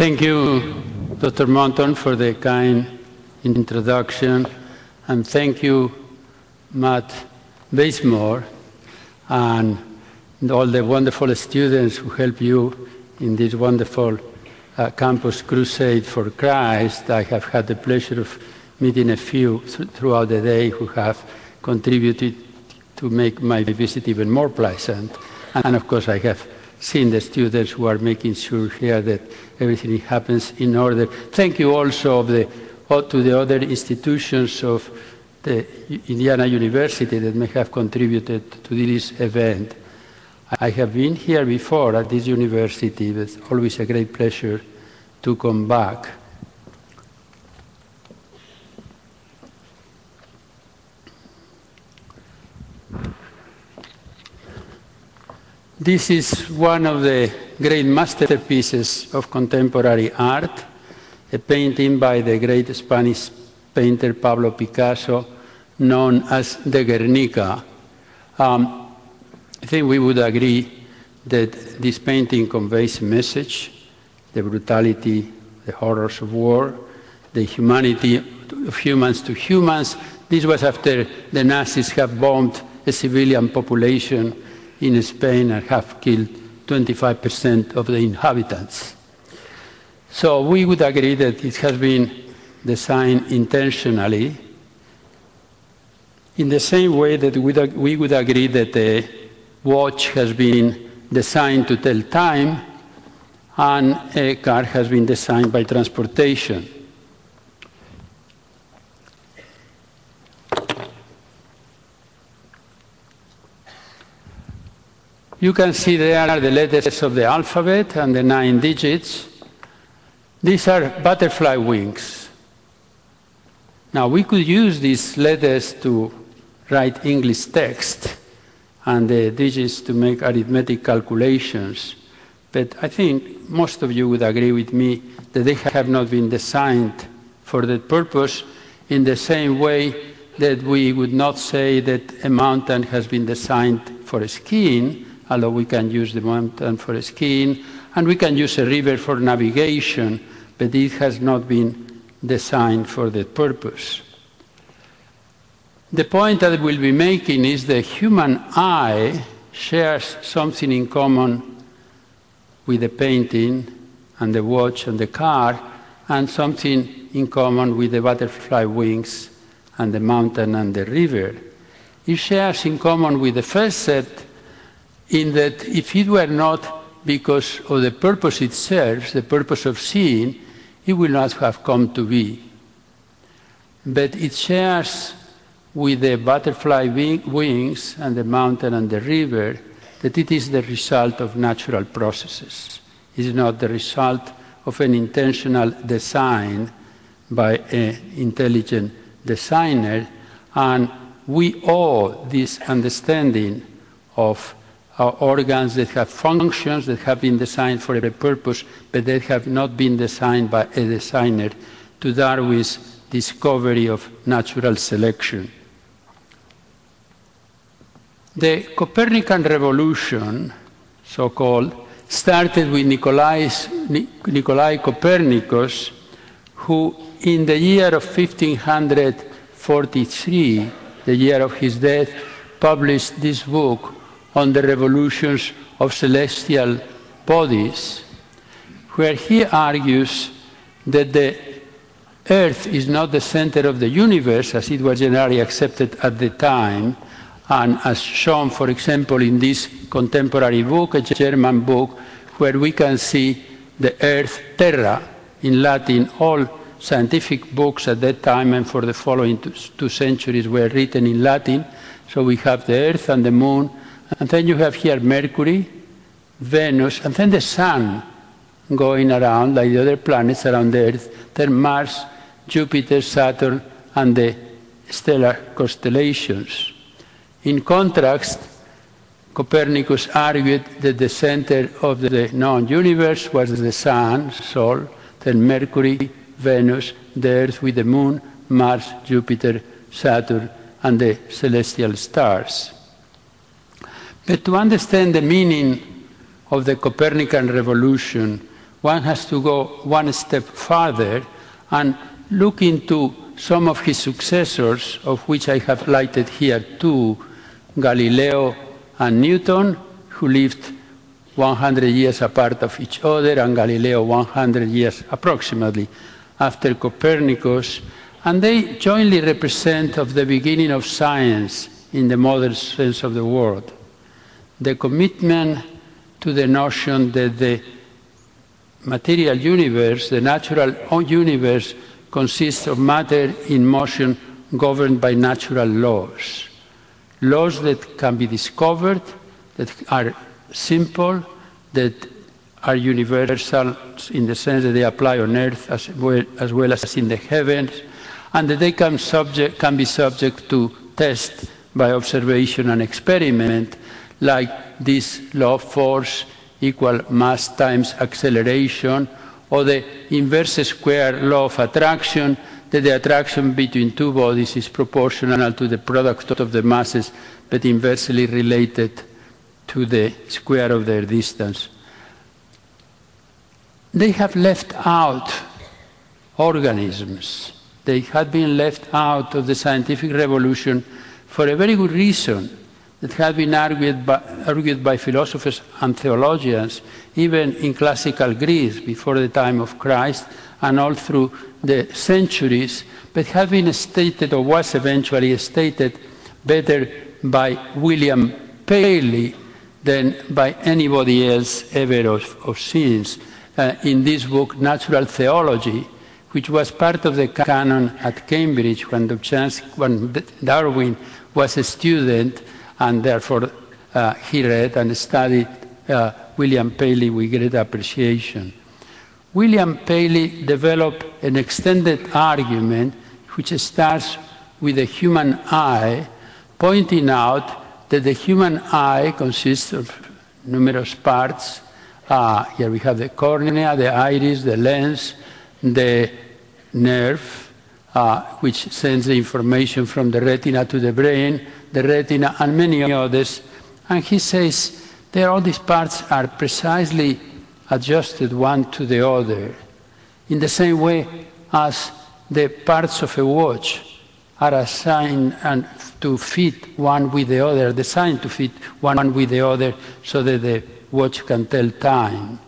Thank you, Dr. Monton, for the kind introduction, and thank you, Matt Bazemore, and all the wonderful students who help you in this wonderful uh, campus crusade for Christ. I have had the pleasure of meeting a few th throughout the day who have contributed to make my visit even more pleasant. And of course, I have seen the students who are making sure here that everything happens in order. Thank you also the, to the other institutions of the Indiana University that may have contributed to this event. I have been here before at this university, but it's always a great pleasure to come back. This is one of the great masterpieces of contemporary art, a painting by the great Spanish painter Pablo Picasso, known as the Guernica. Um, I think we would agree that this painting conveys a message, the brutality, the horrors of war, the humanity of humans to humans. This was after the Nazis have bombed a civilian population in Spain and have killed 25% of the inhabitants. So we would agree that it has been designed intentionally in the same way that we would agree that the watch has been designed to tell time and a car has been designed by transportation. You can see there are the letters of the alphabet and the nine digits. These are butterfly wings. Now, we could use these letters to write English text and the digits to make arithmetic calculations. But I think most of you would agree with me that they have not been designed for that purpose in the same way that we would not say that a mountain has been designed for skiing, although we can use the mountain for skiing, and we can use a river for navigation, but it has not been designed for that purpose. The point that we'll be making is the human eye shares something in common with the painting and the watch and the car, and something in common with the butterfly wings and the mountain and the river. It shares in common with the first set in that if it were not because of the purpose it serves, the purpose of seeing, it will not have come to be. But it shares with the butterfly wings and the mountain and the river that it is the result of natural processes. It is not the result of an intentional design by an intelligent designer, and we owe this understanding of organs that have functions that have been designed for a purpose, but that have not been designed by a designer to Darwin's discovery of natural selection. The Copernican revolution, so called, started with Nicolaus, Nicolai Copernicus, who in the year of 1543, the year of his death, published this book on the revolutions of celestial bodies, where he argues that the Earth is not the center of the universe as it was generally accepted at the time, and as shown, for example, in this contemporary book, a German book, where we can see the earth, terra, in Latin, all scientific books at that time and for the following two, centuries were written in Latin. So we have the earth and the moon, and then you have here Mercury, Venus, and then the sun going around like the other planets around the earth, then Mars, Jupiter, Saturn, and the stellar constellations. In contrast, Copernicus argued that the center of the known universe was the Sun, Sol, then Mercury, Venus, the Earth with the Moon, Mars, Jupiter, Saturn, and the celestial stars. But to understand the meaning of the Copernican revolution, one has to go one step farther and look into some of his successors, of which I have lighted here two, Galileo and Newton, who lived 100 years apart of each other, and Galileo 100 years approximately after Copernicus, and they jointly represent of the beginning of science in the modern sense of the word. The commitment to the notion that the material universe, the natural universe, consists of matter in motion governed by natural laws. Laws that can be discovered, that are simple, that are universal in the sense that they apply on earth as well as, well as in the heavens, and that they can, subject, can be subject to test by observation and experiment, like this law of force equal mass times acceleration, or the inverse square law of attraction, that the attraction between two bodies is proportional to the product of the masses, but inversely related to the square of their distance. They have left out organisms. They had been left out of the scientific revolution for a very good reason that had been argued by, argued by philosophers and theologians, even in classical Greece before the time of Christ and all through the centuries, but had been stated or was eventually stated better by William Paley than by anybody else ever of, of since. Uh, in this book, Natural Theology, which was part of the canon at Cambridge when, chance, when Darwin was a student, and therefore uh, he read and studied uh, William Paley with great appreciation. William Paley developed an extended argument which starts with the human eye, pointing out that the human eye consists of numerous parts. Uh, here we have the cornea, the iris, the lens, the nerve, uh, which sends the information from the retina to the brain, the retina, and many others. And he says that all these parts are precisely adjusted one to the other, in the same way as the parts of a watch are assigned and to fit one with the other, designed to fit one with the other so that the watch can tell time.